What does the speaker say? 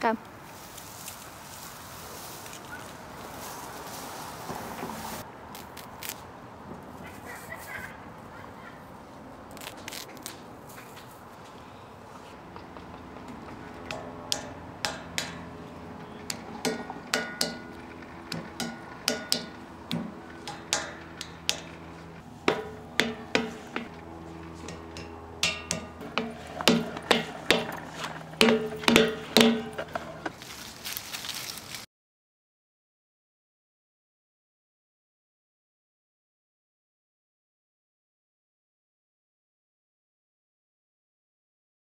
Go.